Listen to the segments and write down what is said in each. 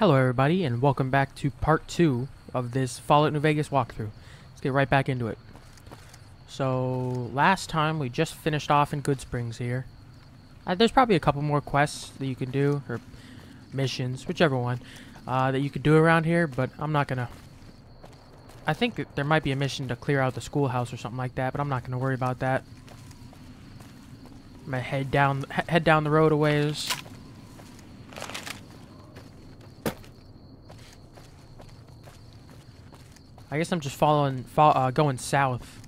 Hello everybody and welcome back to part 2 of this Fallout New Vegas walkthrough. Let's get right back into it. So, last time we just finished off in Goodsprings here. Uh, there's probably a couple more quests that you can do, or missions, whichever one, uh, that you could do around here, but I'm not gonna... I think that there might be a mission to clear out the schoolhouse or something like that, but I'm not gonna worry about that. I'm gonna head down, head down the road a ways. I guess I'm just following, fo uh, going south.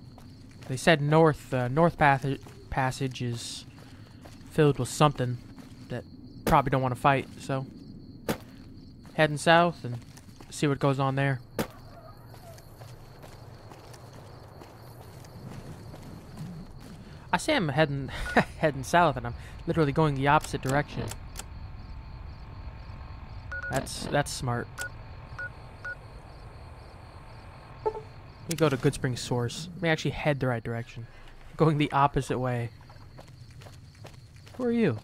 They said north, uh, north path passage is filled with something that probably don't want to fight, so heading south and see what goes on there. I say I'm heading heading south and I'm literally going the opposite direction. That's that's smart. Let me go to Goodsprings Source. Let me actually head the right direction. going the opposite way. Who are you?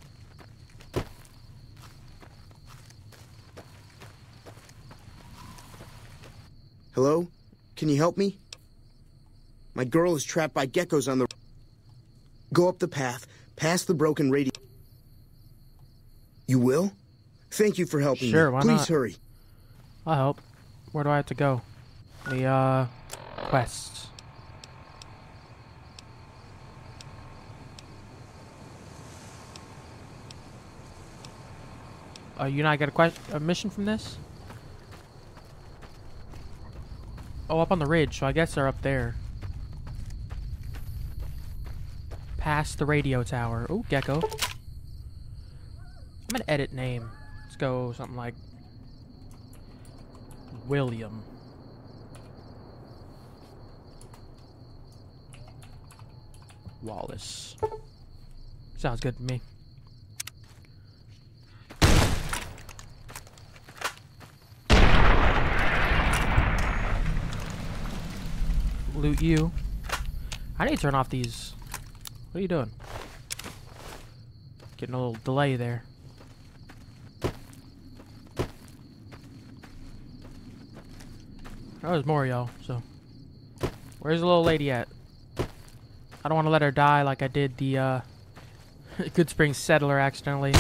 Hello? Can you help me? My girl is trapped by geckos on the... Go up the path, past the broken radio... You will? Thank you for helping sure, me. Why Please not? hurry. I'll help. Where do I have to go? The, uh, quests. Oh, you not get a quest a mission from this? Oh, up on the ridge, so I guess they're up there. Past the radio tower. Oh, gecko. I'm gonna edit name. Let's go something like William. Wallace. Sounds good to me. Loot you. I need to turn off these. What are you doing? Getting a little delay there. Oh, there's more, y'all. So, where's the little lady at? I don't want to let her die like I did the uh, Goodsprings Settler accidentally.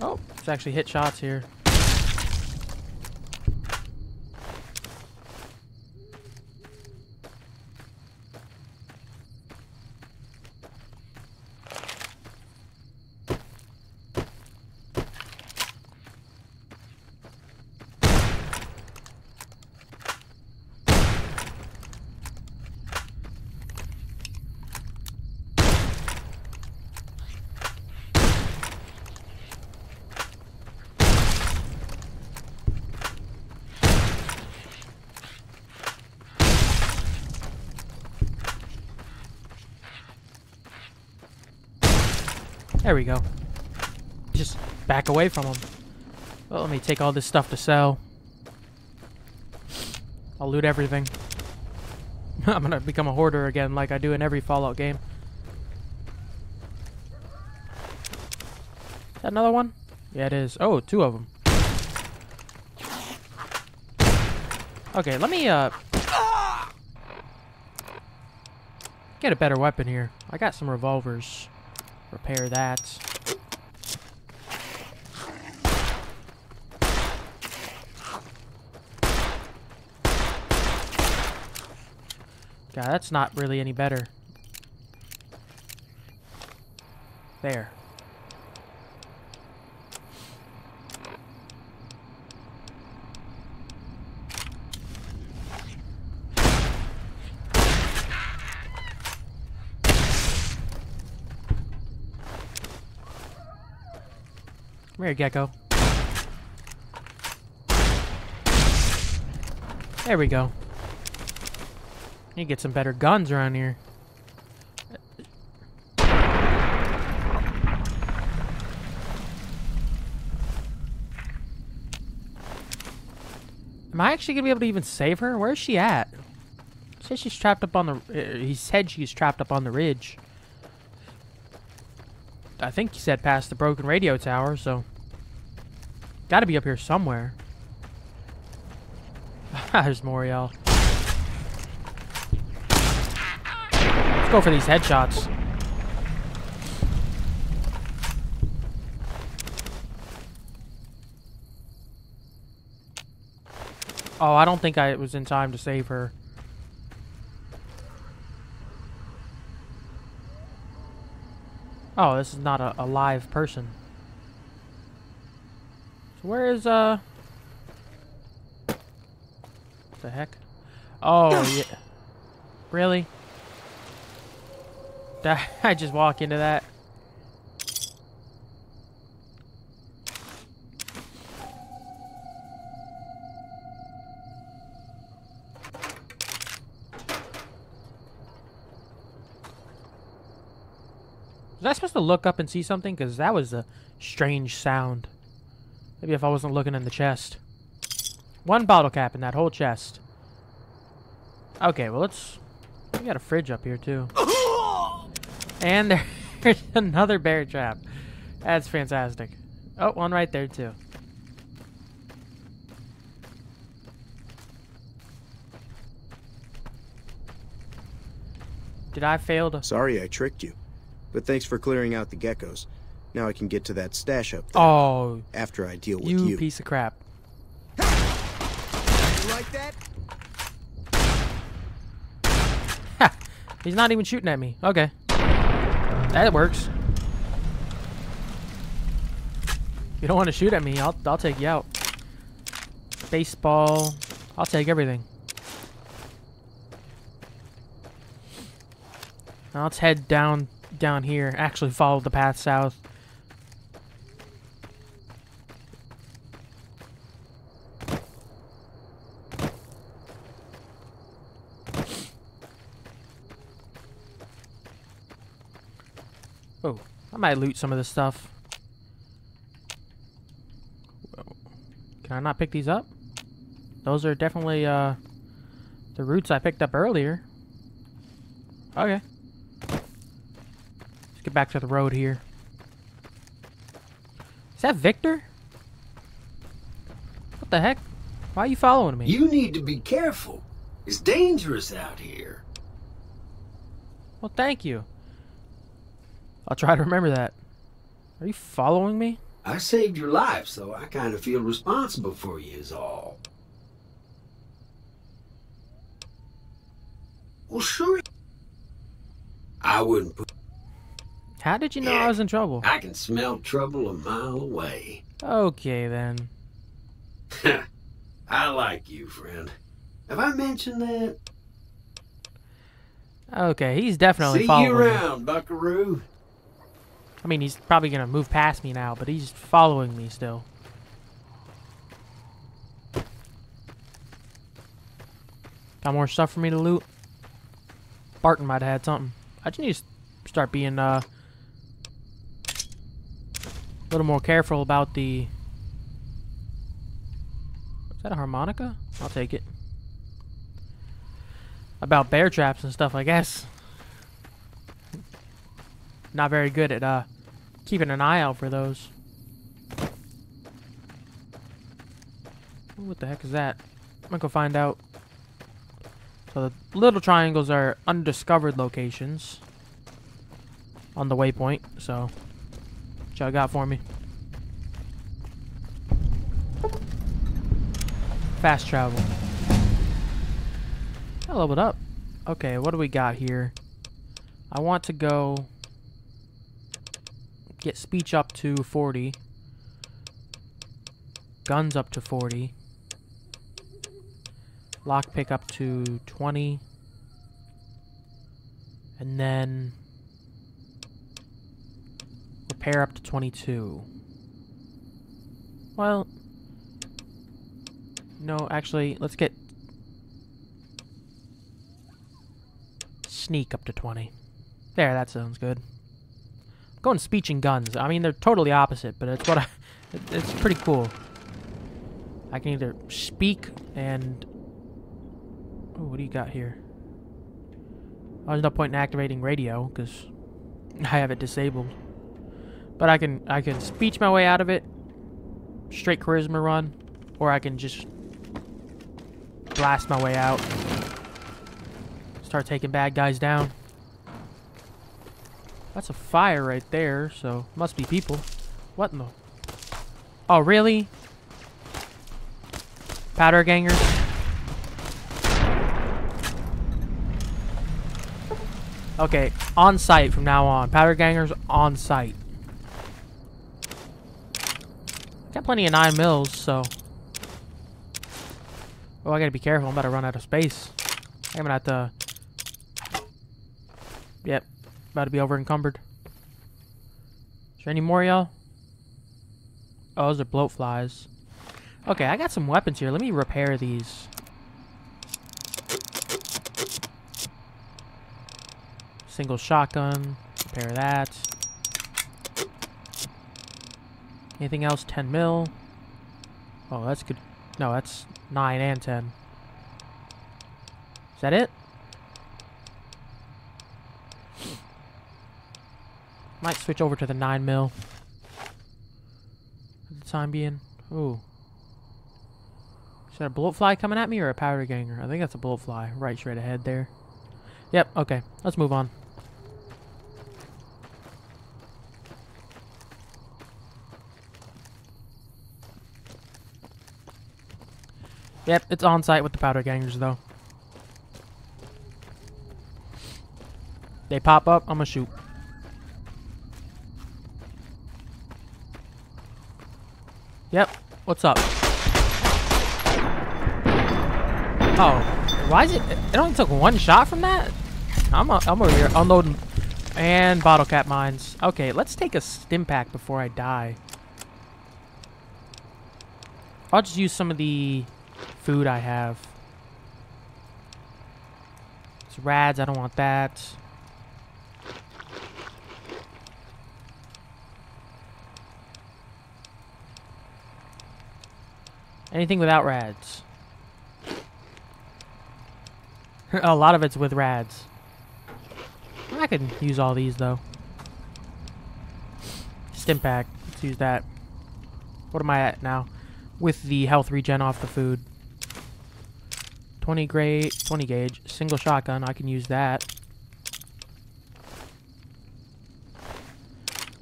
Oh, it's actually hit shots here. There we go. Just back away from him. Well, let me take all this stuff to sell. I'll loot everything. I'm gonna become a hoarder again like I do in every Fallout game. Is that another one? Yeah, it is. Oh, two of them. Okay, let me, uh... Get a better weapon here. I got some revolvers. Repair that. God, that's not really any better. There. Here, Gecko. There we go. You get some better guns around here. Am I actually gonna be able to even save her? Where is she at? Says she's trapped up on the. Uh, he said she's trapped up on the ridge. I think he said past the broken radio tower, so... Gotta be up here somewhere. There's Moriel. Let's go for these headshots. Oh, I don't think I was in time to save her. Oh, this is not a, a live person. Where is, uh... What the heck? Oh, yeah. Really? I just walk into that? Was I supposed to look up and see something? Because that was a strange sound. Maybe if I wasn't looking in the chest. One bottle cap in that whole chest. Okay, well let's... We got a fridge up here too. And there's another bear trap. That's fantastic. Oh, one right there too. Did I fail to... Sorry I tricked you. But thanks for clearing out the geckos. Now I can get to that stash up there. Oh, After I deal with you, you. piece of crap. You like that? Ha! He's not even shooting at me. Okay. That works. You don't want to shoot at me, I'll, I'll take you out. Baseball. I'll take everything. Now let's head down down here. Actually follow the path south. Oh, I might loot some of this stuff. Can I not pick these up? Those are definitely uh, the roots I picked up earlier. Okay. Let's get back to the road here. Is that Victor? What the heck? Why are you following me? You need to be careful. It's dangerous out here. Well, thank you. I'll try to remember that. Are you following me? I saved your life, so I kind of feel responsible for you, is all. Well, sure. I wouldn't put. How did you know I was in trouble? I can smell trouble a mile away. Okay, then. I like you, friend. Have I mentioned that? Okay, he's definitely See following you me. around, Buckaroo. I mean, he's probably gonna move past me now, but he's following me still. Got more stuff for me to loot? Barton might have had something. I just need to start being uh, a little more careful about the. Is that a harmonica? I'll take it. About bear traps and stuff, I guess. Not very good at uh, keeping an eye out for those. What the heck is that? I'm gonna go find out. So the little triangles are undiscovered locations on the waypoint. So, what y'all got for me? Fast travel. I leveled up. Okay, what do we got here? I want to go get speech up to 40. Guns up to 40. Lockpick up to 20. And then repair up to 22. Well, no, actually, let's get sneak up to 20. There, that sounds good. Going speech and guns. I mean, they're totally opposite, but it's what I. It's pretty cool. I can either speak and. Oh, what do you got here? Oh, there's no point in activating radio because I have it disabled. But I can I can speech my way out of it. Straight charisma run. Or I can just blast my way out. Start taking bad guys down. That's a fire right there, so must be people. What in the... Oh, really? Powder gangers? Okay, on site from now on. Powder gangers on site. Got plenty of 9 mils, so... Oh, I gotta be careful. I'm about to run out of space. I'm gonna have to... Yep. About to be over encumbered. Is there any more, y'all? Oh, those are bloat flies. Okay, I got some weapons here. Let me repair these. Single shotgun. Repair that. Anything else? 10 mil. Oh, that's good. No, that's 9 and 10. Is that it? Might switch over to the 9 mil. For the time being. Ooh. Is that a bullet fly coming at me or a powder ganger? I think that's a bullet fly. Right straight ahead there. Yep, okay. Let's move on. Yep, it's on site with the powder gangers though. They pop up, I'm gonna shoot. Yep, what's up? Oh, why is it? It only took one shot from that? I'm, a, I'm over here unloading. And bottle cap mines. Okay, let's take a stim pack before I die. I'll just use some of the food I have. It's rads, I don't want that. Anything without rads. a lot of it's with rads. I can use all these though. Stim pack. Let's use that. What am I at now? With the health regen off the food. 20 grade, 20 gauge, single shotgun. I can use that.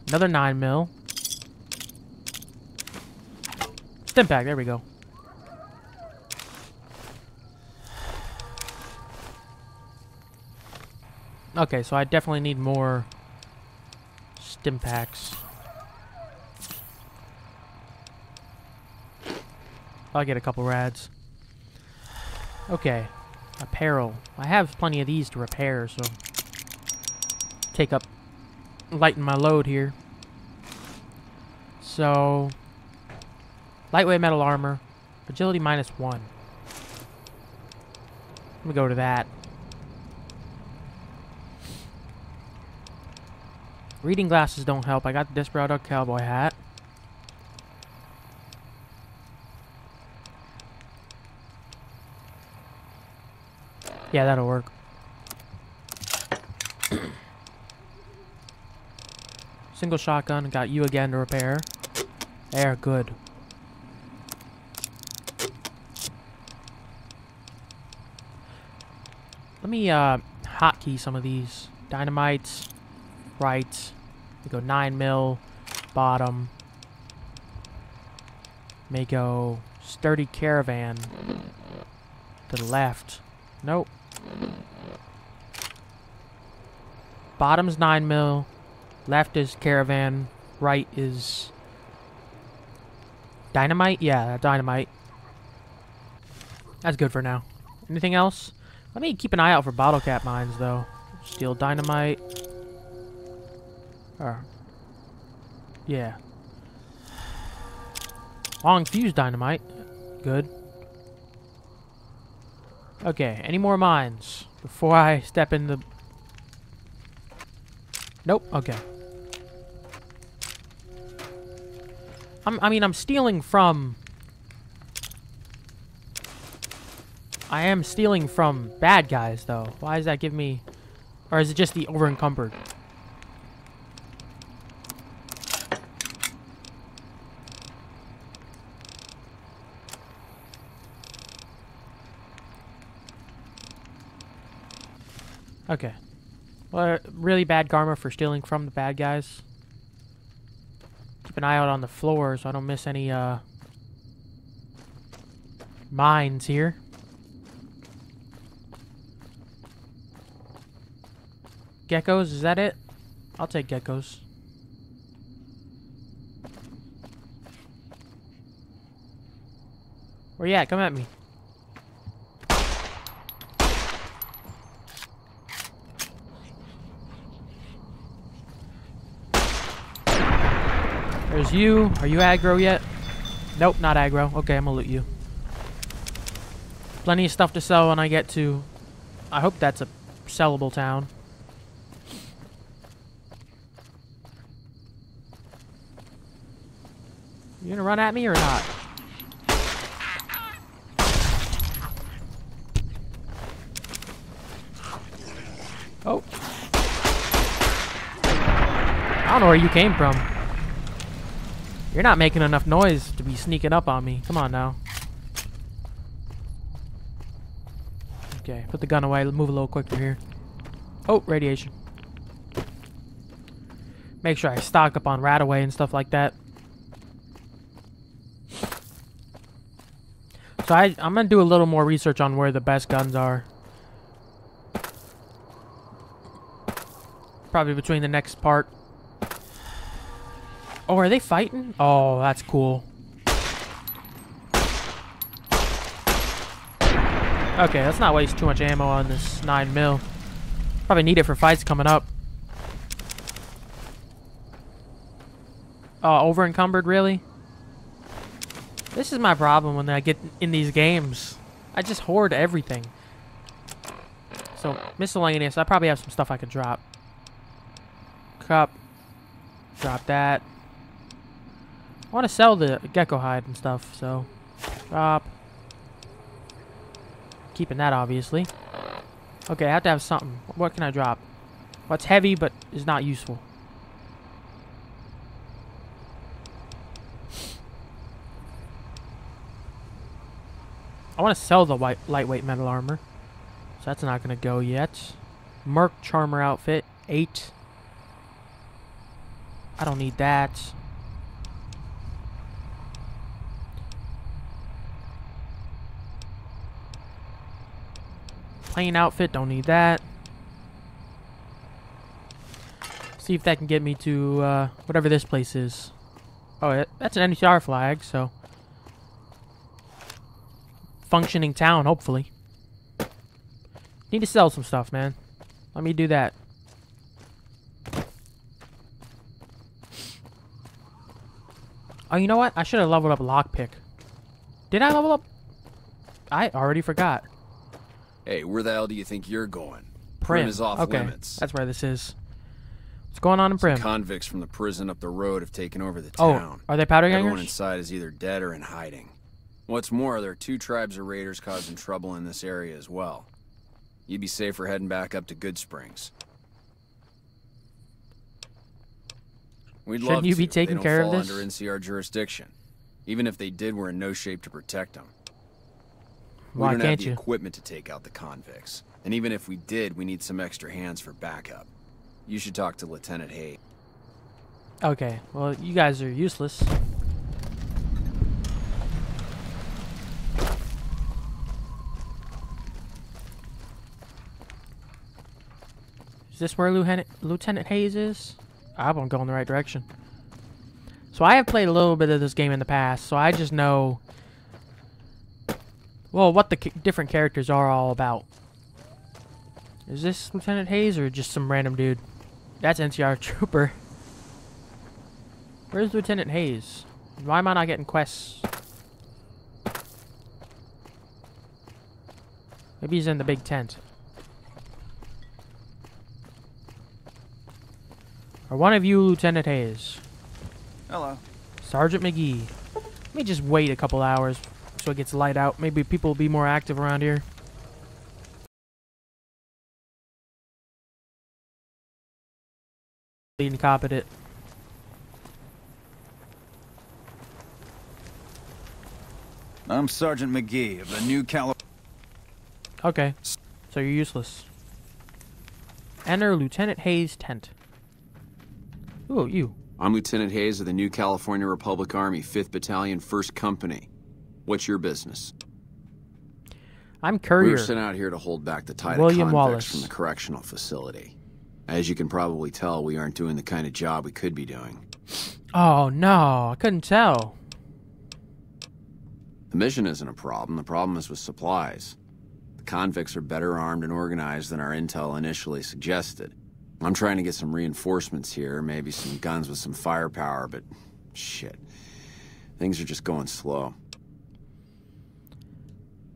Another 9 mil. Stim pack. There we go. Okay, so I definitely need more stim packs. I'll get a couple rads. Okay. Apparel. I have plenty of these to repair, so... Take up... Lighten my load here. So... Lightweight metal armor. Agility minus one. Let me go to that. Reading glasses don't help. I got the Desperado cowboy hat. Yeah, that'll work. Single shotgun. Got you again to repair. There, good. Let me uh, hotkey some of these. Dynamites right. We go 9 mil, bottom. May go sturdy caravan to the left. Nope. Bottom's 9 mil, left is caravan, right is dynamite. Yeah, dynamite. That's good for now. Anything else? Let me keep an eye out for bottle cap mines though. Steel dynamite. Or, yeah. Long fuse dynamite. Good. Okay, any more mines before I step in the... Nope, okay. I'm, I mean, I'm stealing from... I am stealing from bad guys, though. Why does that give me... Or is it just the over-encumbered? Okay. Well, really bad karma for stealing from the bad guys. Keep an eye out on the floor so I don't miss any, uh... Mines here. Geckos, is that it? I'll take geckos. Where you at? Come at me. There's you. Are you aggro yet? Nope, not aggro. Okay, I'm gonna loot you. Plenty of stuff to sell when I get to... I hope that's a sellable town. You gonna run at me or not? Oh. I don't know where you came from. You're not making enough noise to be sneaking up on me. Come on now. Okay, put the gun away. Move a little quicker here. Oh, radiation. Make sure I stock up on RadAway and stuff like that. So I, I'm going to do a little more research on where the best guns are. Probably between the next part. Oh, are they fighting? Oh, that's cool. Okay, let's not waste too much ammo on this 9 mil. Probably need it for fights coming up. Oh, over encumbered, really? This is my problem when I get in these games. I just hoard everything. So, miscellaneous. I probably have some stuff I can drop. Cup. Drop that. I want to sell the gecko hide and stuff, so... Drop. Keeping that, obviously. Okay, I have to have something. What can I drop? What's heavy but is not useful? I want to sell the white, lightweight metal armor. So that's not going to go yet. Merc Charmer outfit. Eight. I don't need that. Plain outfit. Don't need that. See if that can get me to uh, whatever this place is. Oh, that's an NCR flag, so functioning town, hopefully. Need to sell some stuff, man. Let me do that. Oh, you know what? I should have leveled up lockpick. Did I level up? I already forgot. Hey, where the hell do you think you're going? Primm. is off okay. limits. That's where this is. What's going on in Primm? Convicts from the prison up the road have taken over the town. oh, town. are they powder gangers? Everyone inside is either dead or in hiding. What's more, there are two tribes of raiders causing trouble in this area as well. You'd be safer heading back up to Goodsprings. We'd Shouldn't love you to, be taking care of this? under NCR jurisdiction. Even if they did, we're in no shape to protect them. Why we don't can't have the you? equipment to take out the convicts. And even if we did, we need some extra hands for backup. You should talk to Lieutenant Hay. Okay, well, you guys are useless. Is this where Lieutenant, Lieutenant Hayes is? I hope I'm going the right direction. So I have played a little bit of this game in the past, so I just know, well, what the different characters are all about. Is this Lieutenant Hayes or just some random dude? That's NCR Trooper. Where's Lieutenant Hayes? Why am I not getting quests? Maybe he's in the big tent. Are one of you Lieutenant Hayes? Hello. Sergeant McGee. Let me just wait a couple hours so it gets light out. Maybe people will be more active around here. Leading cop it. I'm Sergeant McGee of the New Cali. Okay. So you're useless. Enter Lieutenant Hayes' tent. Who are you. I'm Lieutenant Hayes of the New California Republic Army, 5th Battalion, 1st Company. What's your business? I'm courier. We were sent out here to hold back the tide William of convicts Wallace. from the correctional facility. As you can probably tell, we aren't doing the kind of job we could be doing. Oh no, I couldn't tell. The mission isn't a problem, the problem is with supplies. The convicts are better armed and organized than our intel initially suggested. I'm trying to get some reinforcements here, maybe some guns with some firepower, but shit. Things are just going slow.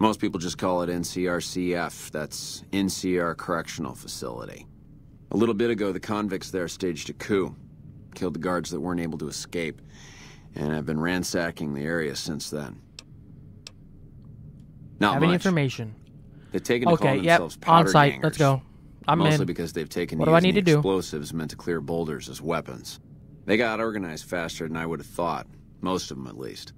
Most people just call it NCRCF. That's NCR Correctional Facility. A little bit ago, the convicts there staged a coup, killed the guards that weren't able to escape, and I've been ransacking the area since then. Not Have any information? They've taken to Okay, calling yep. themselves On site. gangers, Let's go. I'm mostly in. because they've taken What to do I need to do? explosives meant to clear boulders as weapons. They got organized faster than I would have thought, most of them at least.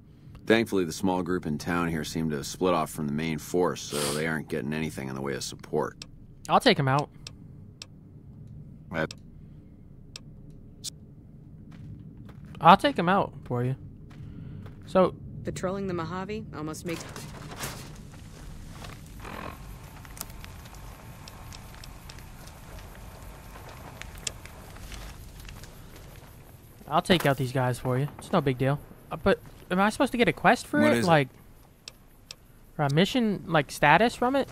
Thankfully, the small group in town here seem to have split off from the main force, so they aren't getting anything in the way of support. I'll take him out. I- I'll take him out for you. So, Patrolling the Mojave almost makes. I'll take out these guys for you. It's no big deal. Uh, but am I supposed to get a quest for What it? is it? like, or a mission like status from it?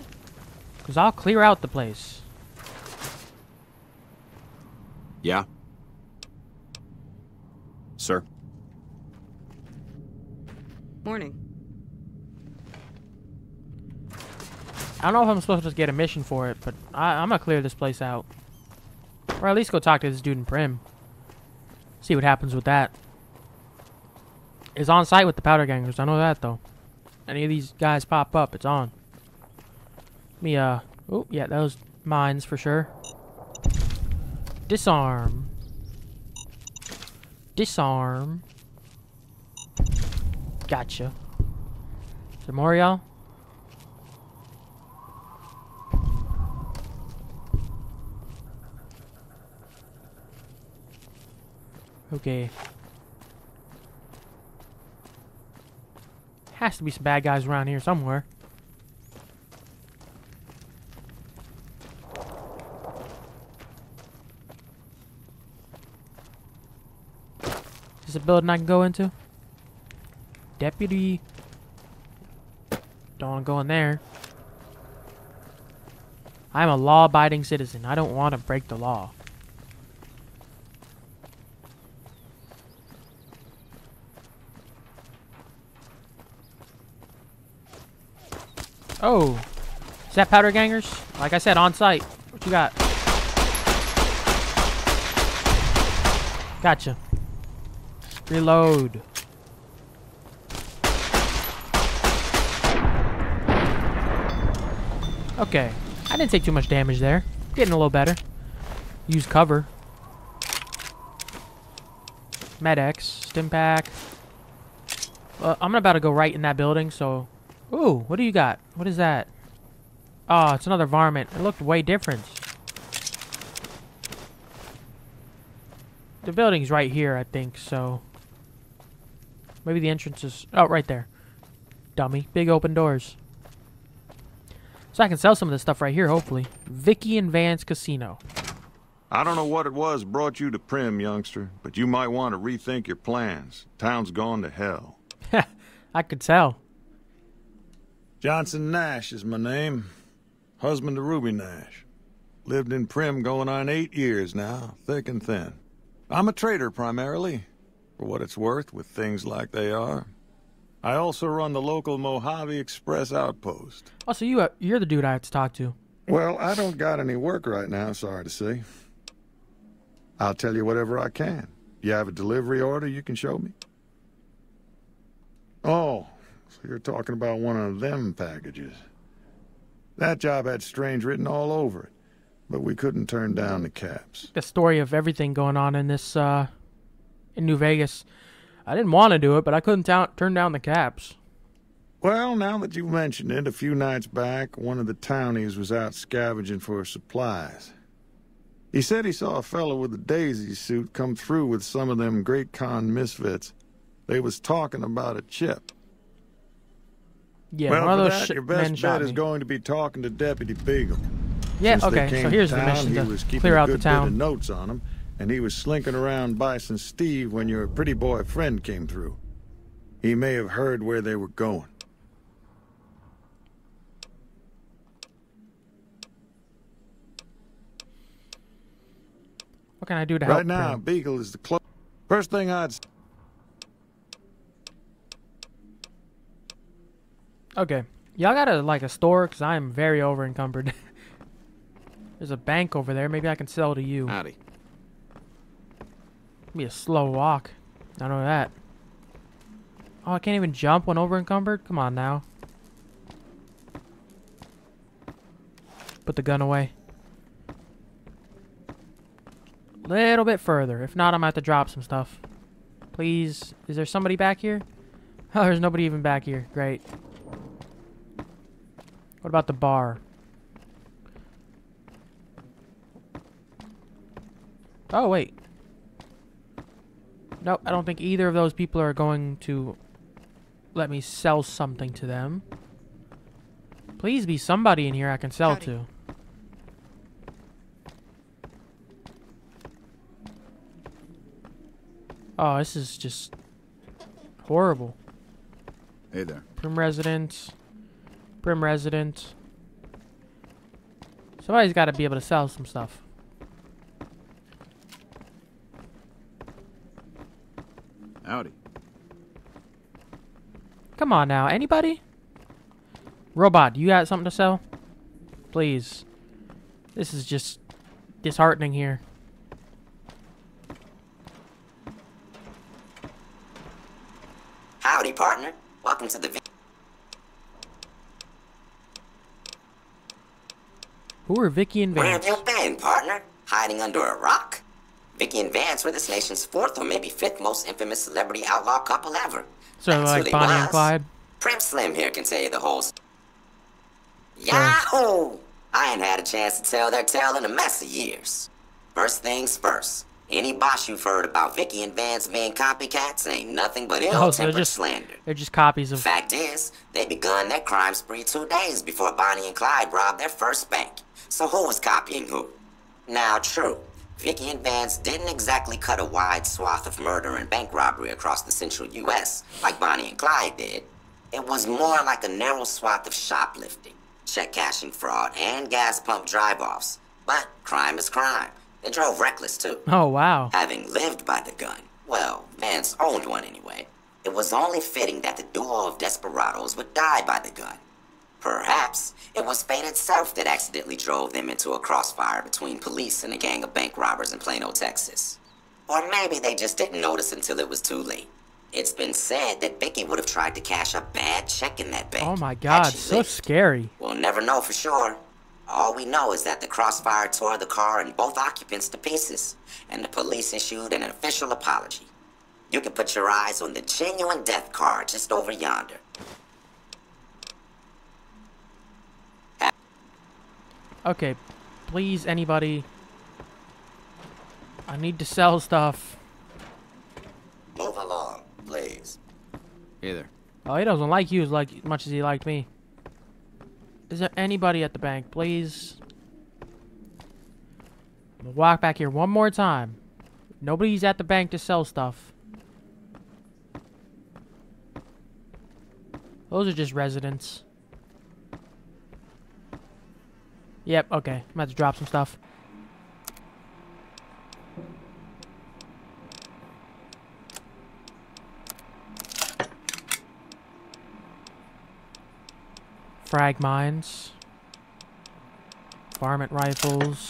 Cause I'll clear out the place. Yeah? Sir? Morning. I don't know if I'm supposed to just get a mission for it, but I, I'm gonna clear this place out, or at least go talk to this dude in Primm. See what happens with that. Is on site with the powder gangers. I know that though. Any of these guys pop up, it's on. Me uh oh yeah, those mines for sure. Disarm. Disarm. Gotcha. Is more y'all? Okay. Has to be some bad guys around here somewhere. Is this a building I can go into? Deputy. Don't want to go in there. I'm a law-abiding citizen. I don't want to break the law. Oh. Is that powder gangers? Like I said, on site. What you got? Gotcha. Reload. Okay. I didn't take too much damage there. Getting a little better. Use cover. Med-X. Stim pack. Uh, I'm about to go right in that building, so... Ooh, what do you got? What is that? Oh, it's another varmint. It looked way different. The building's right here, I think, so... Maybe the entrance is... Oh, right there. Dummy. Big open doors. So I can sell some of this stuff right here, hopefully. Vicky and Vance Casino. I don't know what it was brought you to Primm, youngster, but you might want to rethink your plans. Town's gone to hell. I could tell. Johnson Nash is my name. Husband to Ruby Nash. Lived in Primm going on eight years now, thick and thin. I'm a trader primarily, for what it's worth with things like they are. I also run the local Mojave Express outpost. Oh, so you, uh, you're the dude I have to talk to. Well, I don't got any work right now, sorry to say. I'll tell you whatever I can. You have a delivery order you can show me? Oh, so you're talking about one of them packages. That job had strange written all over it, but we couldn't turn down the caps. The story of everything going on in this, uh, in New Vegas. I didn't want to do it, but I couldn't ta- turn down the caps. Well, now that you mentioned it, a few nights back, one of the townies was out scavenging for supplies. He said he saw a fellow with a daisy suit come through with some of them Great Khan misfits. They was talking about a chip. Yeah, well, one of those that, your best bet is me. going to be talking to Deputy Beagle. Yeah, Since okay, so here's to the town, mission he was keeping clear a out good the bit of notes on him, and he was slinking around Bison Steve when your pretty boy friend came through. He may have heard where they were going. What can I do to help? Right now, Primm? Beagle is the close. First thing I'd Okay. Y'all got a like a store? Because I am very over encumbered. There's a bank over there. Maybe I can sell to you. Howdy. Be a slow walk. I know that. Oh, I can't even jump when over encumbered? Come on now. Put the gun away. Little bit further. If not, I'm gonna have to drop some stuff. Please. Is there somebody back here? Oh, there's nobody even back here. Great. What about the bar? Oh, wait. No, I don't think either of those people are going to let me sell something to them. Please be somebody in here I can sell Howdy. to. Oh, this is just horrible. Hey there. Primm resident. Primm resident. Somebody's got to be able to sell some stuff. Howdy. Come on now, anybody? Robot, you got something to sell? Please. This is just disheartening here. Howdy, partner. Welcome to the. Who are Vicky and Where Vance? have you been, partner? Hiding under a rock? Vicky and Vance were this nation's fourth or maybe fifth most infamous celebrity outlaw couple ever. So That's like Bonnie and. Clyde? Primm Slim here can tell you the whole. s- Yahoo! I ain't had a chance to tell their tale in a mess of years. First things first. Any boss you've heard about Vicky and Vance being copycats ain't nothing but Oh, ill-tempered so they're just slander. they're just copies of Fact is, they begun their crime spree two days before Bonnie and Clyde robbed their first bank. So who was copying who? Now, true, Vicky and Vance didn't exactly cut a wide swath of murder and bank robbery across the central U.S. like Bonnie and Clyde did. It was more like a narrow swath of shoplifting, check cashing fraud, and gas pump drive-offs. But crime is crime. They drove reckless too. Oh wow. Having lived by the gun, well, Vance owned one anyway, it was only fitting that the duo of desperados would die by the gun. Perhaps it was fate itself that accidentally drove them into a crossfire between police and a gang of bank robbers in Plano, Texas. Or maybe they just didn't notice until it was too late. It's been said that Vicky would have tried to cash a bad check in that bank. Oh my god, so lived. scary. We'll never know for sure. All we know is that the crossfire tore the car and both occupants to pieces, and the police issued an official apology. You can put your eyes on the genuine death car just over yonder. Okay, please anybody. I need to sell stuff. Move along, please. Hey there. Oh, he doesn't like you as like as much as he liked me. Is there anybody at the bank, please? Walk back here one more time. Nobody's at the bank to sell stuff. Those are just residents. Yep, okay. I'm gonna to drop some stuff. Frag mines. Varmint rifles.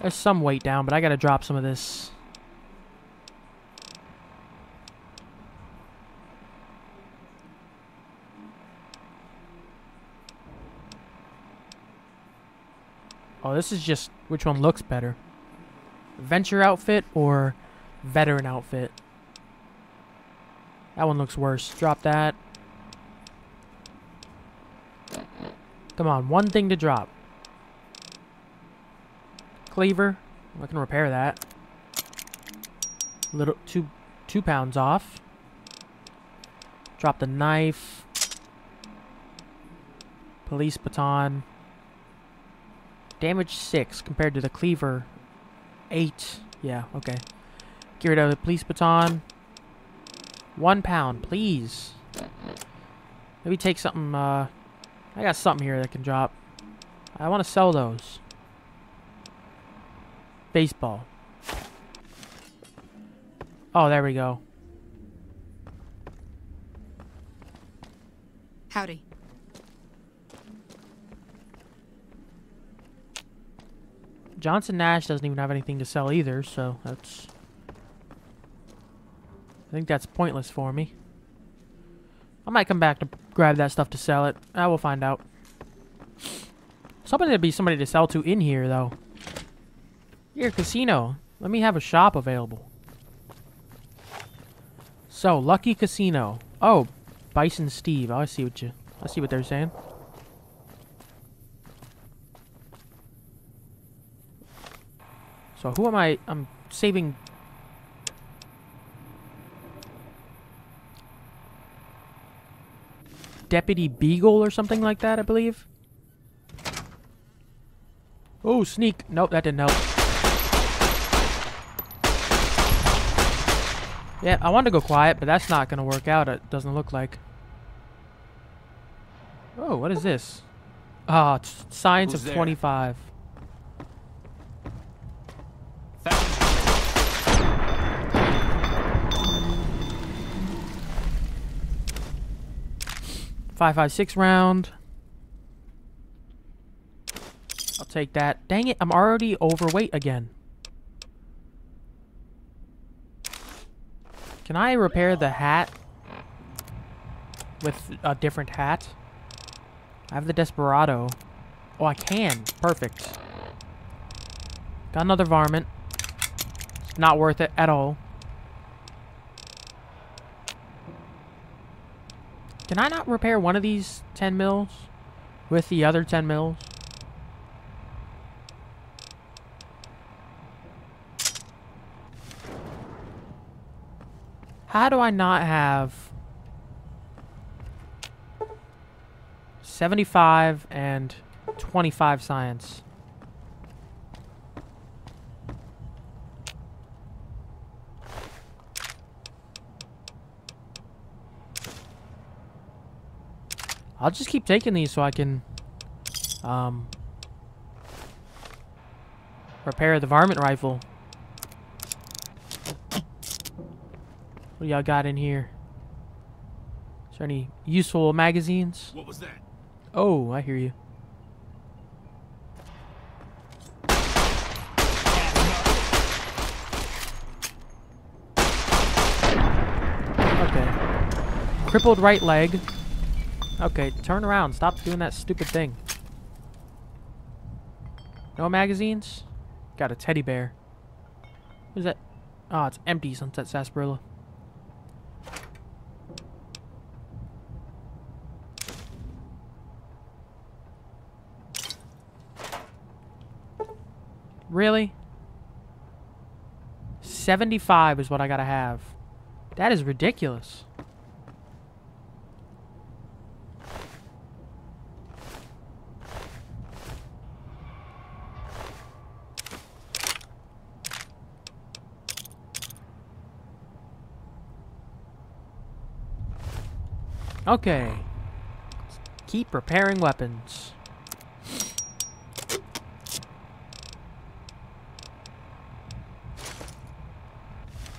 There's some weight down, but I gotta drop some of this. Oh, this is just which one looks better. Venture outfit or veteran outfit? That one looks worse. Drop that. Come on, one thing to drop. cleaver. I can repair that. Little two two pounds off. Drop the knife. Police baton. Damage six compared to the cleaver. Eight. Yeah, okay. Get rid of the police baton. One pound, please. Maybe take something, uh... I got something here that can drop. I want to sell those. Baseball. Oh, there we go. Howdy. Johnson Nash doesn't even have anything to sell either, so that's... I think that's pointless for me. I might come back to grab that stuff to sell it. I will find out. Somebody to be somebody to sell to in here, though. Here, casino. Let me have a shop available. So, Lucky Casino. Oh, Bison Steve. Oh, I see what you... I see what they're saying. So who am I? I'm saving... Deputy Beagle or something like that, I believe. Oh, sneak. Nope, that didn't help. Yeah, I wanted to go quiet, but that's not going to work out, it doesn't look like. Oh, what is this? Ah, oh, science Who's of there? 25. Five five six round. I'll take that. Dang it, I'm already overweight again. Can I repair the hat with a different hat? I have the Desperado. Oh, I can. Perfect. Got another varmint. Not worth it at all. Can I not repair one of these 10 mils with the other 10 mils? How do I not have 75 and 25 science? I'll just keep taking these so I can um, repair the varmint rifle. What y'all got in here? Is there any useful magazines? What was that? Oh, I hear you. Okay. Crippled right leg. Okay, turn around. Stop doing that stupid thing. No magazines? Got a teddy bear. What is that? Oh, it's empty, Sunset Sarsaparilla. Really? 75 is what I gotta have. That is ridiculous. Okay. Keep repairing weapons.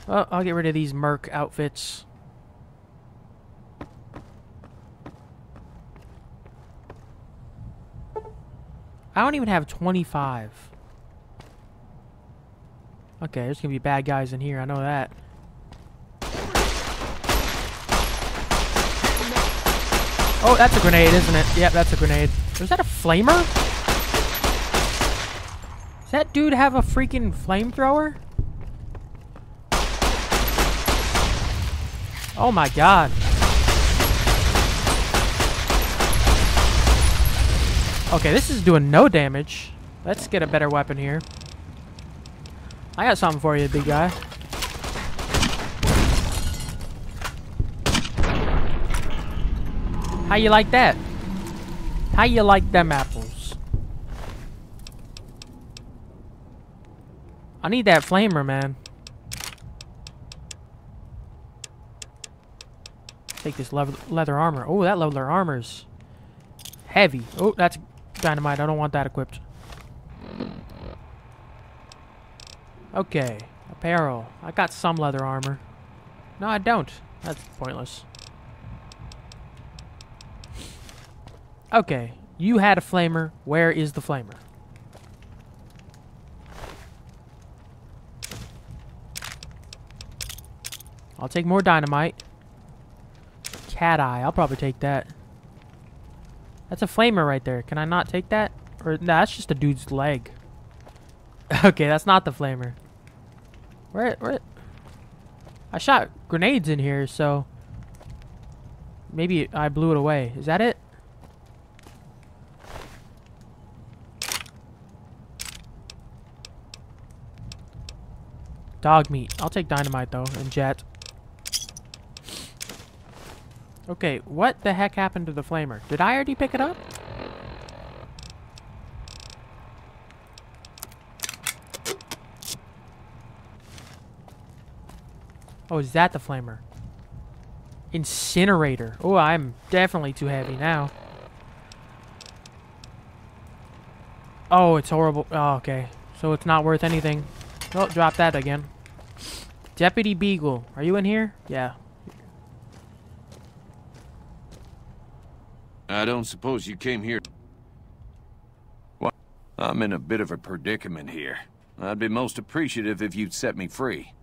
I'll get rid of these Merc outfits. I don't even have 25. Okay, there's gonna be bad guys in here, I know that. Oh, that's a grenade, isn't it? Yep, that's a grenade. Was that a flamer? Does that dude have a freaking flamethrower? Oh my god. Okay, this is doing no damage. Let's get a better weapon here. I got something for you, big guy. How you like that? How you like them apples? I need that flamer, man. Take this leather, leather armor. Oh, that leather armor's heavy. Oh, that's dynamite. I don't want that equipped. Okay, apparel. I got some leather armor. No, I don't. That's pointless. Okay, you had a flamer. Where is the flamer? I'll take more dynamite. Cat eye. I'll probably take that. That's a flamer right there. Can I not take that? Or nah, that's just a dude's leg. okay, that's not the flamer. Where where I shot grenades in here, so maybe I blew it away. Is that it? Dog meat. I'll take dynamite though and jet. Okay, what the heck happened to the flamer? Did I already pick it up? Oh, is that the flamer? Incinerator. Oh, I'm definitely too heavy now. Oh, it's horrible. Oh, okay. So it's not worth anything. Oh, drop that again. Deputy Beagle, are you in here? Yeah. I don't suppose you came here... What? I'm in a bit of a predicament here. I'd be most appreciative if you'd set me free.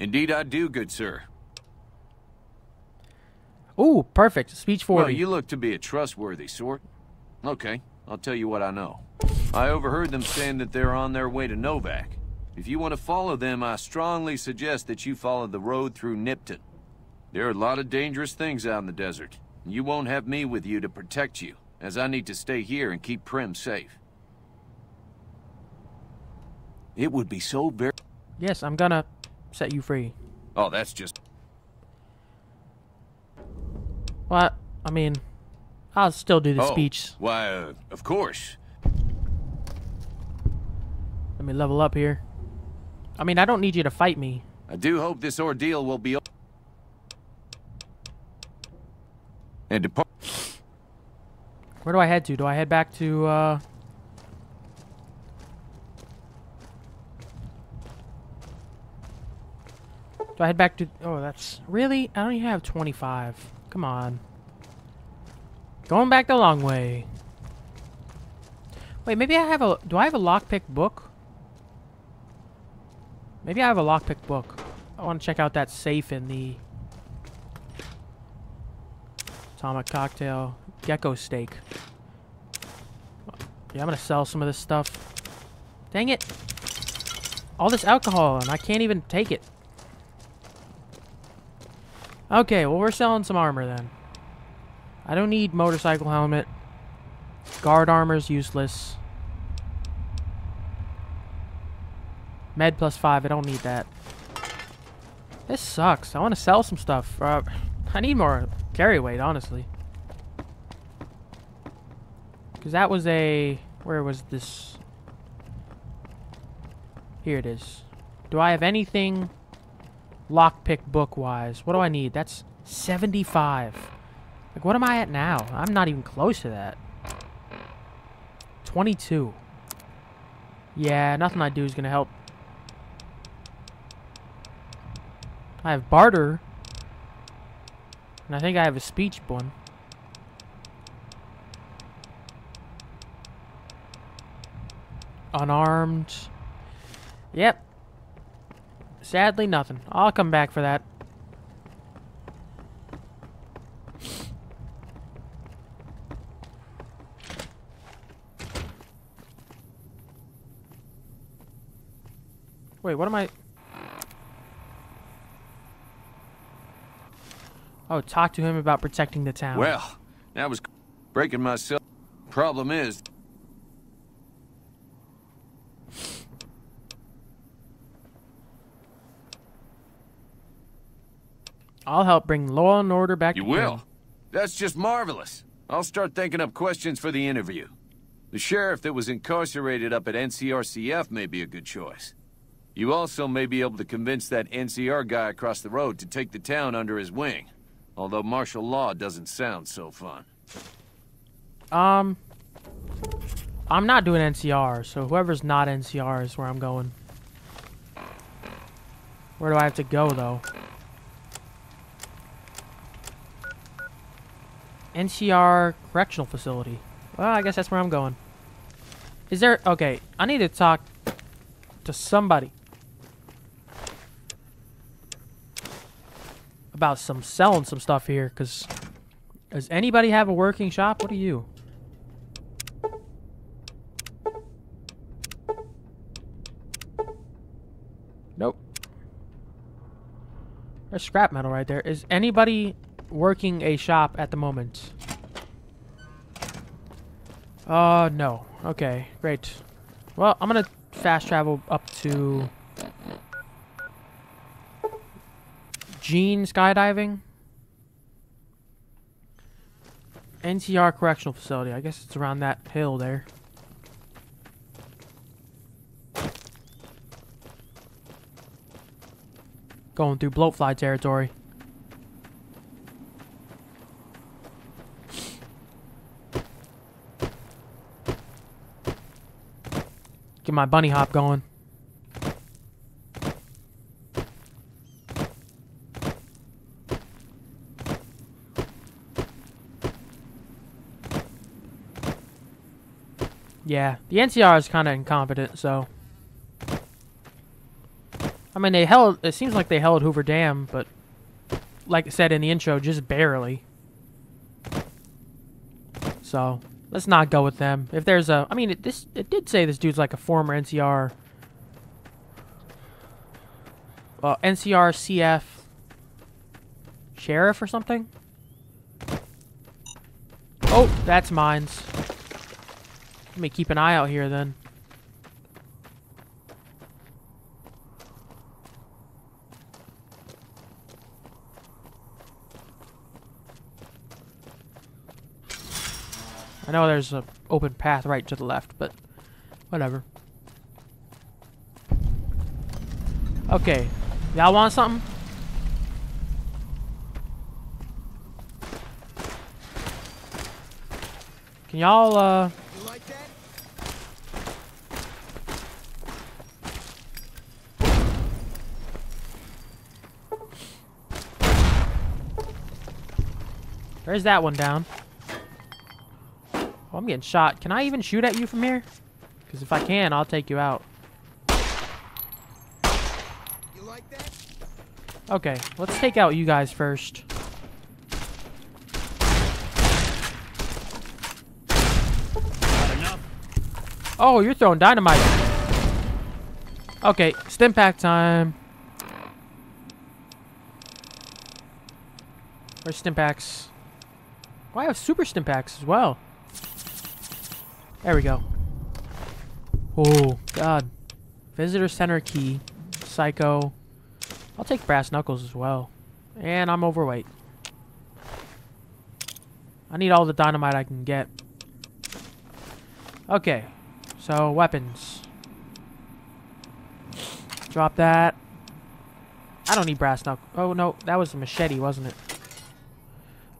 Indeed I do, good sir. Ooh, perfect. Speech 40. Well, you look to be a trustworthy sort. Okay, I'll tell you what I know. I overheard them saying that they're on their way to Novak. If you want to follow them, I strongly suggest that you follow the road through Nipton. There are a lot of dangerous things out in the desert. You won't have me with you to protect you, as I need to stay here and keep Primm safe. It would be so very... Yes, I'm gonna set you free. Oh, that's just... What? I mean, I'll still do the oh, speech. Why, uh, of course. Let me level up here. I mean, I don't need you to fight me. I do hope this ordeal will be... And depart... Where do I head to? Do I head back to, uh... Do I head back to... Oh, that's... Really? I don't even have 25. Come on. Going back the long way. Wait, maybe I have a... Do I have a lockpick book? Maybe I have a lockpick book. I want to check out that safe in the... Atomic cocktail. Gecko steak. Yeah, I'm gonna sell some of this stuff. Dang it. All this alcohol and I can't even take it. Okay, well we're selling some armor then. I don't need motorcycle helmet. Guard armor's useless. Med plus five, I don't need that. This sucks. I want to sell some stuff. Uh, I need more carry weight, honestly. Because that was a... Where was this? Here it is. Do I have anything lockpick book-wise? What do I need? That's 75. Like, what am I at now? I'm not even close to that. 22. Yeah, nothing I do is going to help. I have barter. And I think I have a speech one. Unarmed. Yep. Sadly, nothing. I'll come back for that. Wait, what am I... Oh, talk to him about protecting the town. Well, that was breaking myself. Problem is... I'll help bring law and order back You will? That's just marvelous. I'll start thinking up questions for the interview. The sheriff that was incarcerated up at NCRCF may be a good choice. You also may be able to convince that NCR guy across the road to take the town under his wing. Although martial law doesn't sound so fun. Um, I'm not doing NCR, so whoever's not NCR is where I'm going. Where do I have to go, though? NCR Correctional Facility. Well, I guess that's where I'm going. Is there... Okay, I need to talk to somebody. About some selling some stuff here, because... Does anybody have a working shop? What are you? Nope. There's scrap metal right there. Is anybody working a shop at the moment? Uh, no. Okay, great. Well, I'm gonna fast travel up to... Jean Skydiving? NCR Correctional Facility. I guess it's around that hill there. Going through bloatfly territory. Get my bunny hop going. Yeah, the NCR is kind of incompetent, so. I mean, they held. It seems like they held Hoover Dam, but like I said in the intro, just barely. So let's not go with them. If there's a, I mean, it, this it did say this dude's like a former NCR, Well, NCR CF sheriff or something. Oh, that's mines. Let me keep an eye out here then. I know there's a open path right to the left, but whatever. Okay, y'all want something? Can y'all, uh... You like that? Where's that one down? Oh, I'm getting shot. Can I even shoot at you from here? Because if I can, I'll take you out. You like that? Okay, let's take out you guys first. Oh, you're throwing dynamite. Okay, stim pack time. Where's stim packs? Oh, I have super stim packs as well. There we go. Oh, God. Visitor center key. Psycho. I'll take brass knuckles as well. And I'm overweight. I need all the dynamite I can get. Okay. So, weapons. Drop that. I don't need brass knuckles. Oh, no. That was a machete, wasn't it?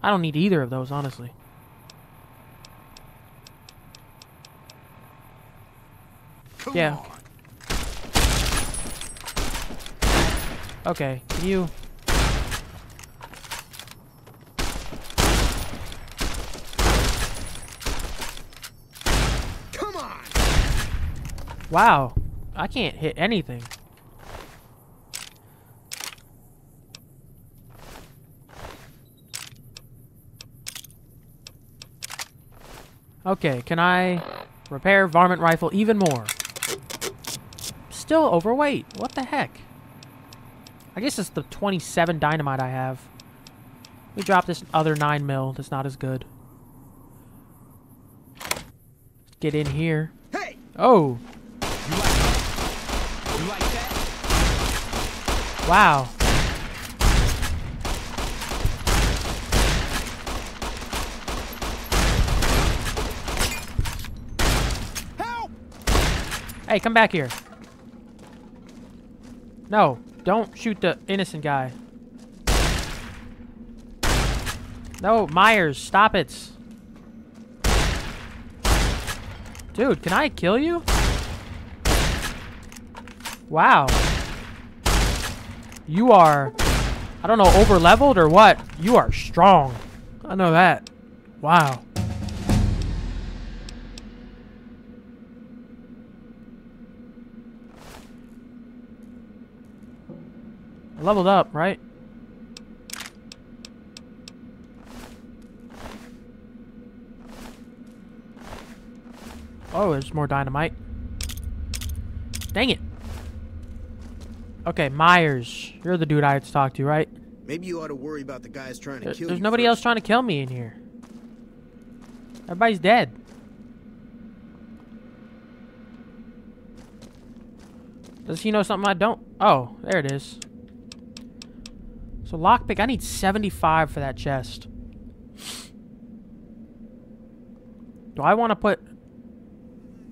I don't need either of those, honestly. Come Yeah. on. Okay, you... Come on. Wow. I can't hit anything. Okay, can I repair varmint rifle even more? Still overweight. What the heck? I guess it's the 27 dynamite I have. We drop this other 9 mil that's not as good. Get in here. Hey, Oh, you like that? wow. Hey, come back here. No, don't shoot the innocent guy. No, Meyers, stop it. Dude, can I kill you? Wow. You are, I don't know, over leveled or what? You are strong. I know that. Wow. I leveled up, right? Oh, there's more dynamite. Dang it. Okay, Meyers. You're the dude I had to talk to, right? Maybe you ought to worry about the guys trying to There- kill There's you There's nobody first. else trying to kill me in here. Everybody's dead. Does he know something I don't? Oh, there it is. So lockpick, I need 75 for that chest. Do I want to put...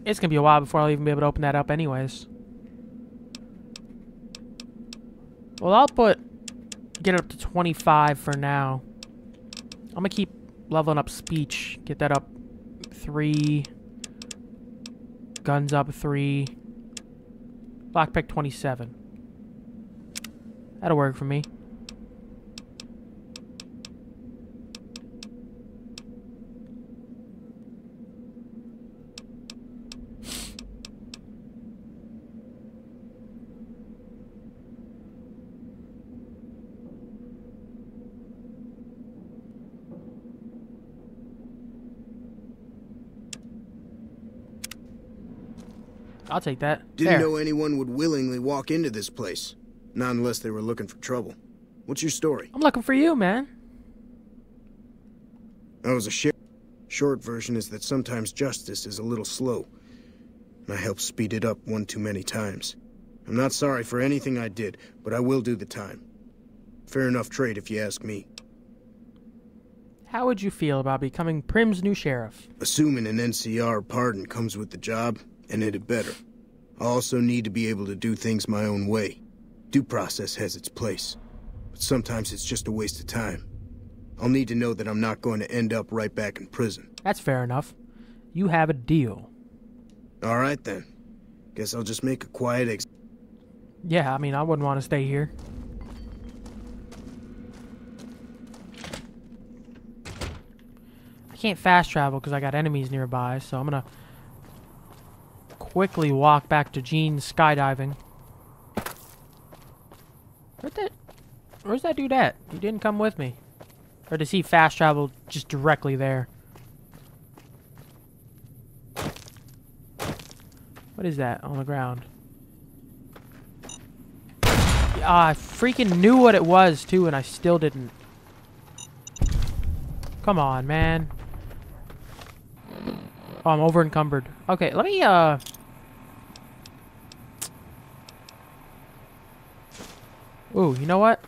It's going to be a while before I'll even be able to open that up anyways. Well, I'll put... Get it up to 25 for now. I'm going to keep leveling up speech. Get that up 3. Guns up 3. Lockpick 27. That'll work for me. I'll take that. Didn't There. know anyone would willingly walk into this place. Not unless they were looking for trouble. What's your story? I'm looking for you, man. I was a. Short version is that sometimes justice is a little slow. And I helped speed it up one too many times. I'm not sorry for anything I did, but I will do the time. Fair enough trade if you ask me. How would you feel about becoming Primm's new sheriff? Assuming an NCR pardon comes with the job, and it had better. I also need to be able to do things my own way. Due process has its place, but sometimes it's just a waste of time. I'll need to know that I'm not going to end up right back in prison. That's fair enough. You have a deal. All right then. Guess I'll just make a quiet exit. Yeah, I mean, I wouldn't want to stay here. I can't fast travel because I got enemies nearby, so I'm gonna quickly walk back to Jean's skydiving. Where'd that, where's that dude at? He didn't come with me. Or does he fast travel just directly there? What is that on the ground? Ah, I freaking knew what it was too, and I still didn't. Come on, man. Oh, I'm over encumbered. Okay, let me uh. Ooh, you know what?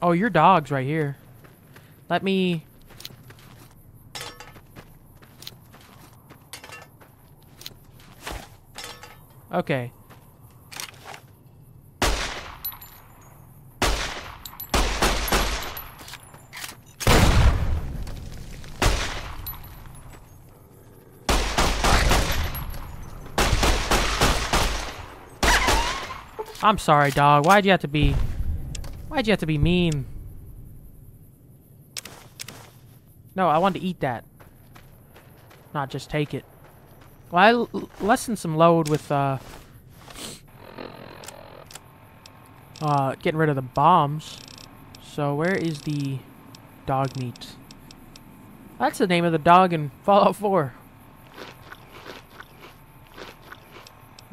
Oh, your dog's right here. Let me. Okay. I'm sorry, dog. Why'd you have to be... Why'd you have to be mean? No, I wanted to eat that. Not just take it. Well, I lessened some load with, uh... Uh, getting rid of the bombs. So, where is the dog meat? That's the name of the dog in Fallout 4.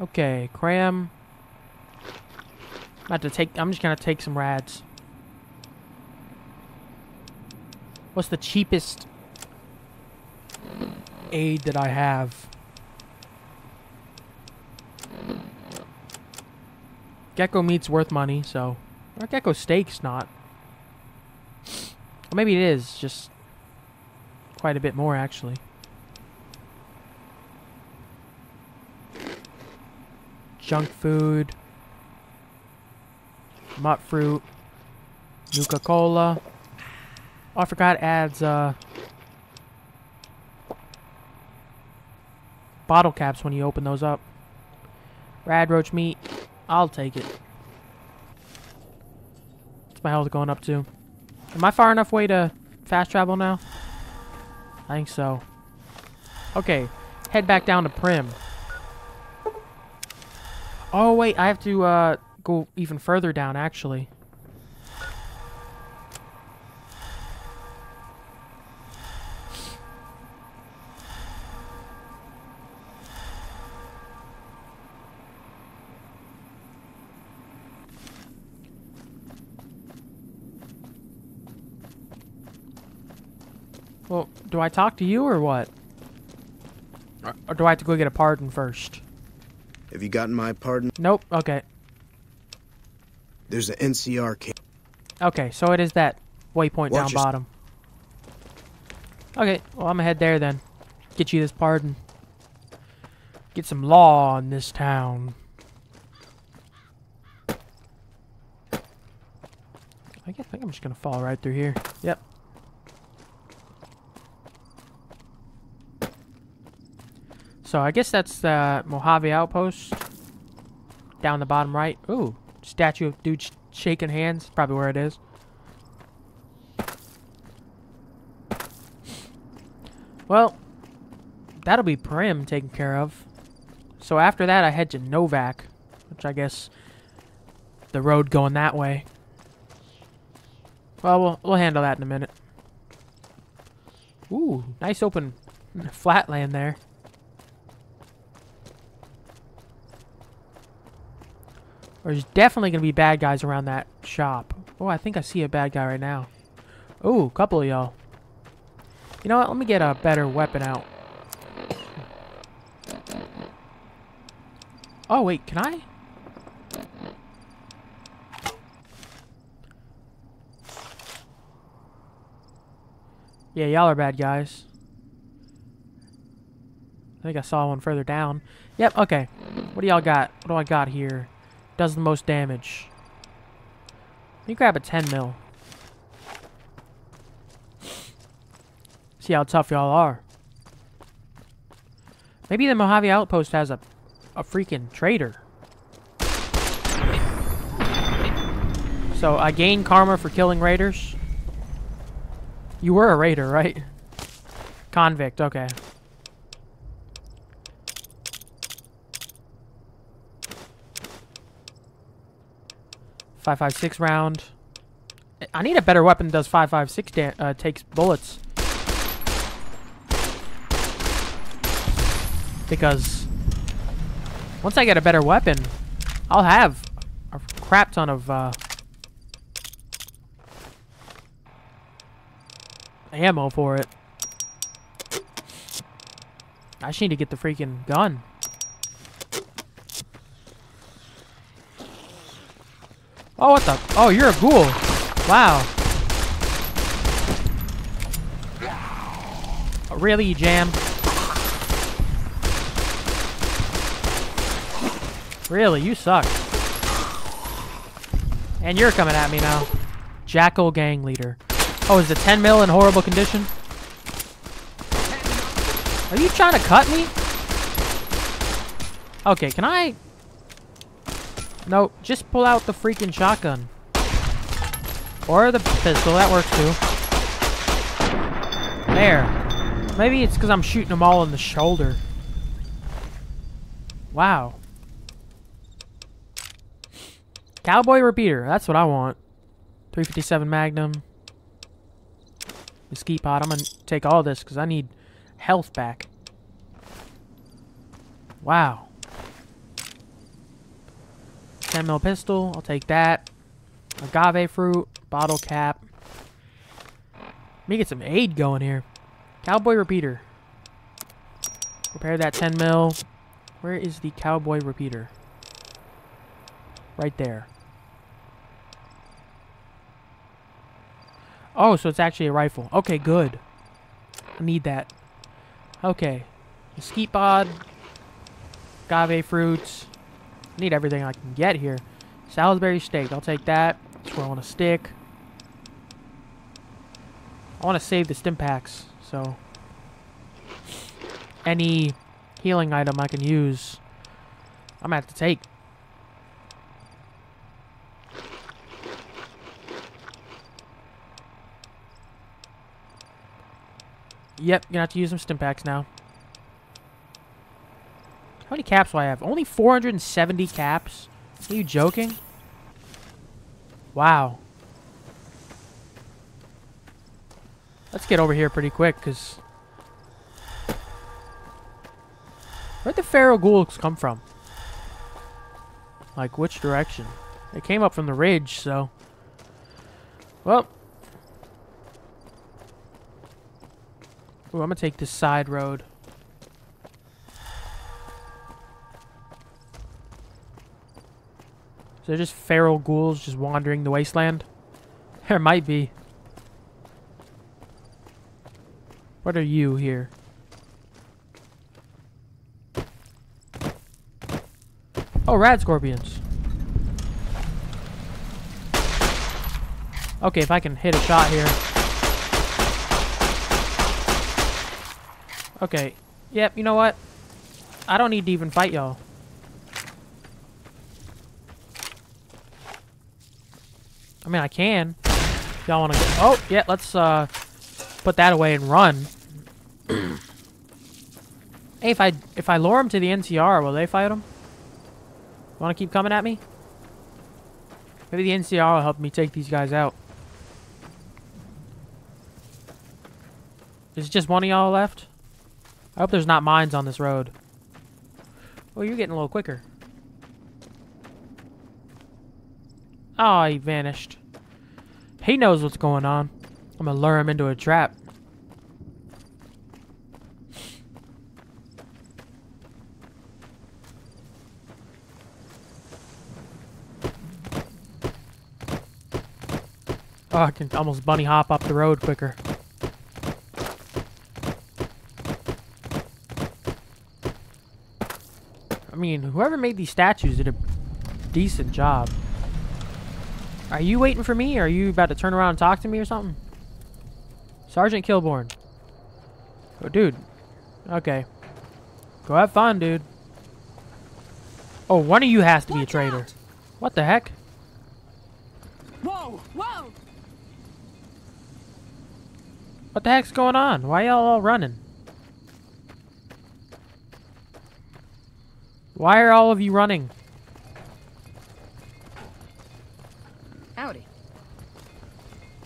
Okay, cram. Not to take. I'm just gonna take some rads. What's the cheapest aid that I have? Gecko meat's worth money, so. Or gecko steak's not. Or maybe it is, just quite a bit more, actually. Junk food mutfruit, Nuka Cola. Oh, I forgot adds uh, bottle caps when you open those up. Rad roach meat, I'll take it. What's my health going up to? Am I far enough away to fast travel now? I think so. Okay, head back down to Primm. Oh wait, I have to uh, go even further down actually. Well, do I talk to you or what? Or, do I have to go get a pardon first? Have you gotten my pardon? Nope. Okay. There's an NCR case. Okay, so it is that waypoint Watch down bottom. Okay, well I'm gonna head there then. Get you this pardon. Get some law in this town. I guess I think I'm just gonna fall right through here. Yep. So I guess that's the Mojave Outpost. Down the bottom right. Ooh, statue of dude sh shaking hands. Probably where it is. Well, that'll be Primm taken care of. So after that, I head to Novak, which I guess the road going that way. Well, we'll, we'll handle that in a minute. Ooh, nice open flat land there. There's definitely going to be bad guys around that shop. Oh, I think I see a bad guy right now. Oh, a couple of y'all. You know what? Let me get a better weapon out. Oh, wait. Can I? Yeah, y'all are bad guys. I think I saw one further down. Yep, okay. What do y'all got? What do I got here? Does the most damage. Let me grab a 10 mil. See how tough y'all are. Maybe the Mojave Outpost has a, a freaking traitor. So I gain karma for killing raiders. You were a raider, right? Convict, okay. Five five six round. I need a better weapon that does five five six uh, takes bullets. Because once I get a better weapon, I'll have a crap ton of uh, ammo for it. I just need to get the freaking gun. Oh, what the? Oh, you're a ghoul. Wow. Really, you jam? Really, you suck. And you're coming at me now. Jackal gang leader. Oh, is the 10 mil in horrible condition? Are you trying to cut me? Okay, can I... No, just pull out the freaking shotgun. Or the pistol, that works too. There. Maybe it's because I'm shooting them all in the shoulder. Wow. Cowboy repeater, that's what I want. 357 Magnum. Mesquite pod, I'm gonna take all this because I need health back. Wow. 10 mil pistol, I'll take that. Agave fruit, bottle cap. Let me get some aid going here. Cowboy repeater. Repair that 10 mil. Where is the cowboy repeater? Right there. Oh, so it's actually a rifle. Okay, good. I need that. Okay. Mesquite pod. Agave fruits. Need everything I can get here. Salisbury steak. I'll take that. Swirl on a stick. I want to save the stim packs, so any healing item I can use, I'm gonna have to take. Yep, gonna have to use some stim packs now. How many caps do I have? Only 470 caps? Are you joking? Wow. Let's get over here pretty quick, because... Where'd the feral ghouls come from? Like, which direction? They came up from the ridge, so... Well. Ooh, I'm gonna take this side road. Is there just feral ghouls just wandering the wasteland? There might be. What are you here? Oh, rad scorpions. Okay, if I can hit a shot here. Okay. Yep, you know what? I don't need to even fight y'all. I mean, I can. Y'all want to go? Oh, yeah, let's uh, put that away and run. hey, if I if I lure them to the NCR, will they fight them? Want to keep coming at me? Maybe the NCR will help me take these guys out. Is just one of y'all left? I hope there's not mines on this road. Oh, you're getting a little quicker. Oh, he vanished. He knows what's going on. I'm gonna lure him into a trap. Oh, I can almost bunny hop up the road quicker. I mean, whoever made these statues did a decent job. Are you waiting for me, or are you about to turn around and talk to me or something? Sergeant Kilborn. Oh, dude. Okay. Go have fun, dude. Oh, one of you has to be a traitor. out! What the heck? Whoa! Whoa! What the heck's going on? Why y'all all running? Why are all of you running? Howdy.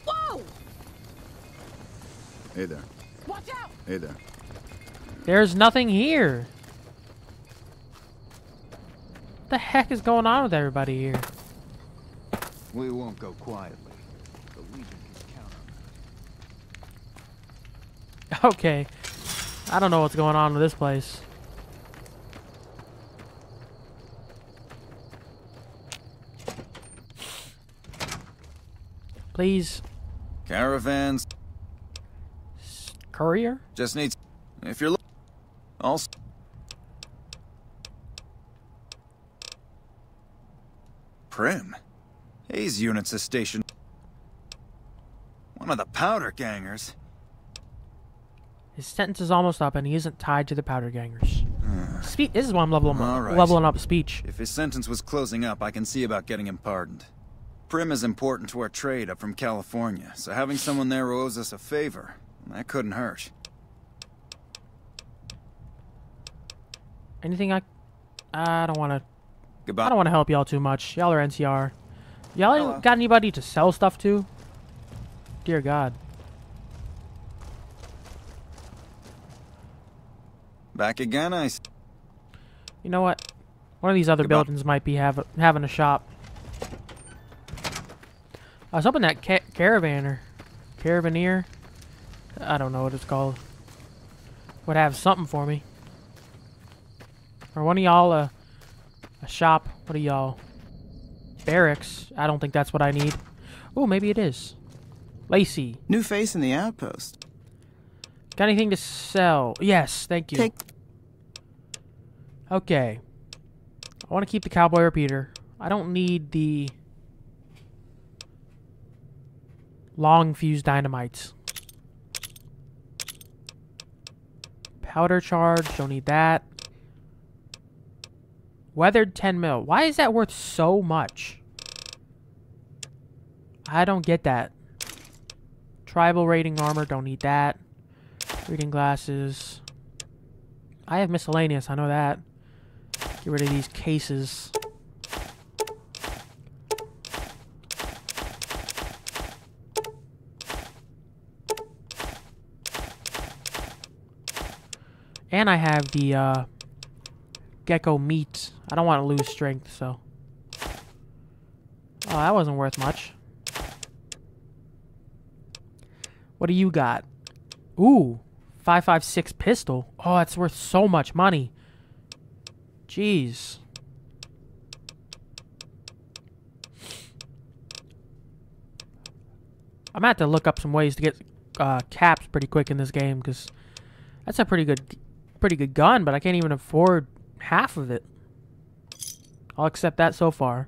Whoa! Hey there. Watch out! Hey there. There's nothing here. What the heck is going on with everybody here? We won't go quietly. The Legion can count on Okay. I don't know what's going on with this place. Please, Caravans courier? just needs. If you're. Also. Primm. Hayes units is stationed. One of the powder gangers. His sentence is almost up and he isn't tied to the powder gangers. Uh. Spe- this is why I'm leveling, right. leveling up speech. If his sentence was closing up, I can see about getting him pardoned. Primm is important to our trade up from California, so having someone there who owes us a favor, that couldn't hurt. Anything I... I don't want to... Goodbye. I don't want to help y'all too much. Y'all are NCR. Y'all ain't got anybody to sell stuff to? Dear God. Back again, I... You know what? One of these other Goodbye. buildings might be have, having a shop. I was hoping that ca caravaner, caravaneer, I don't know what it's called, would have something for me. Or one of y'all a, a shop. What are y'all? Barracks. I don't think that's what I need. Oh, maybe it is. Lacey, New face in the outpost. got anything to sell? Yes, thank you. Take Okay. I want to keep the cowboy repeater. I don't need the long fuse dynamites. Powder charge, don't need that. Weathered 10 mil. Why is that worth so much? I don't get that. Tribal rating armor, don't need that. Reading glasses. I have miscellaneous, I know that. Get rid of these cases. And I have the uh, gecko meat. I don't want to lose strength, so. Oh, that wasn't worth much. What do you got? Ooh, 556 pistol. Oh, that's worth so much money. Jeez. I'm gonna have to look up some ways to get uh, caps pretty quick in this game because that's a pretty good, pretty good gun. But I can't even afford half of it. I'll accept that so far.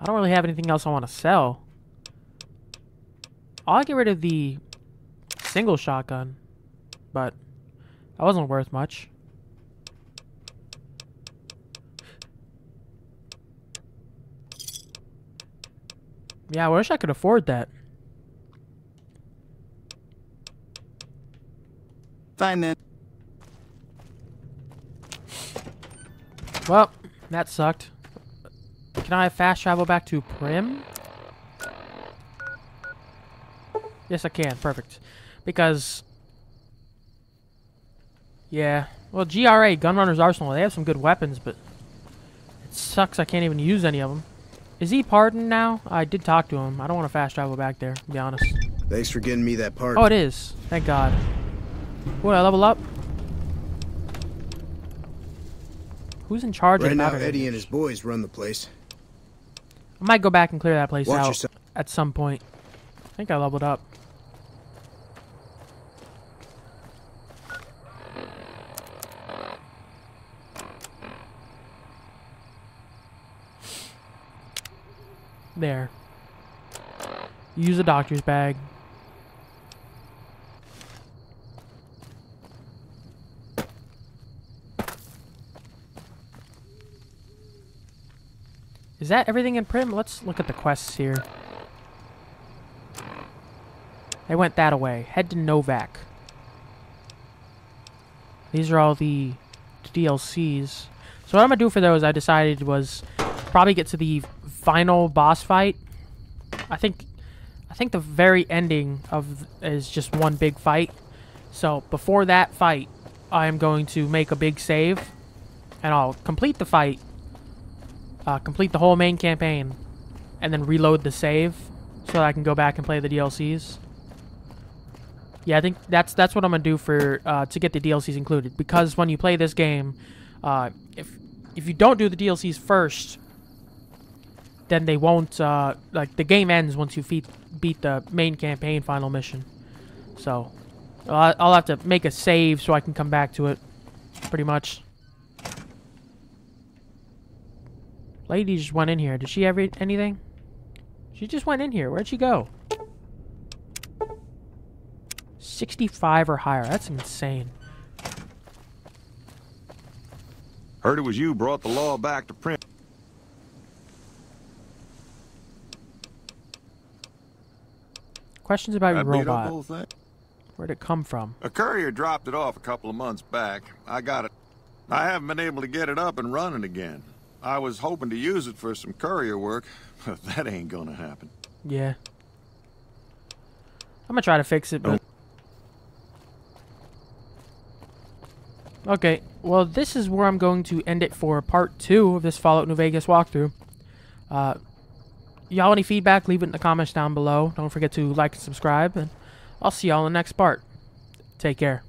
I don't really have anything else I want to sell. I'll get rid of the single shotgun, but that wasn't worth much. Yeah, I wish I could afford that. Fine then. Well, that sucked. Can I fast travel back to Primm? Yes, I can. Perfect. Because... Yeah. Well, GRA, Gunrunner's Arsenal, they have some good weapons, but... It sucks I can't even use any of them. Is he pardoned now? I did talk to him. I don't want to fast travel back there, to be honest. Thanks for getting me that part. Oh, it is. Thank God. Will I level up? Who's in charge right of now? Eddie and his boys run the place. I might go back and clear that place Watch out yourself. at some point. I think I leveled up. There. Use a doctor's bag. Is that everything in Primm? Let's look at the quests here. They went that away. Head to Novak. These are all the DLCs. So what I'm gonna do for those, I decided was probably get to the final boss fight. I think, I think the very ending of is just one big fight. So before that fight, I am going to make a big save, and I'll complete the fight uh, complete the whole main campaign, and then reload the save so that I can go back and play the DLCs. Yeah, I think that's that's what I'm gonna do for uh, to get the DLCs included. Because when you play this game, uh, if if you don't do the DLCs first, then they won't uh, like the game ends once you beat beat the main campaign final mission. So I'll, I'll have to make a save so I can come back to it, pretty much. Lady just went in here. Did she ever anything? She just went in here. Where'd she go? 65 or higher. That's insane. Heard it was you brought the law back to Primm. Questions about your That beat robot. Where'd it come from? A courier dropped it off a couple of months back. I got it. I haven't been able to get it up and running again. I was hoping to use it for some courier work, but that ain't gonna happen. Yeah. I'm gonna try to fix it, but... Okay, well, this is where I'm going to end it for part two of this Fallout New Vegas walkthrough. Uh, y'all any feedback, leave it in the comments down below. Don't forget to like and subscribe, and I'll see y'all in the next part. Take care.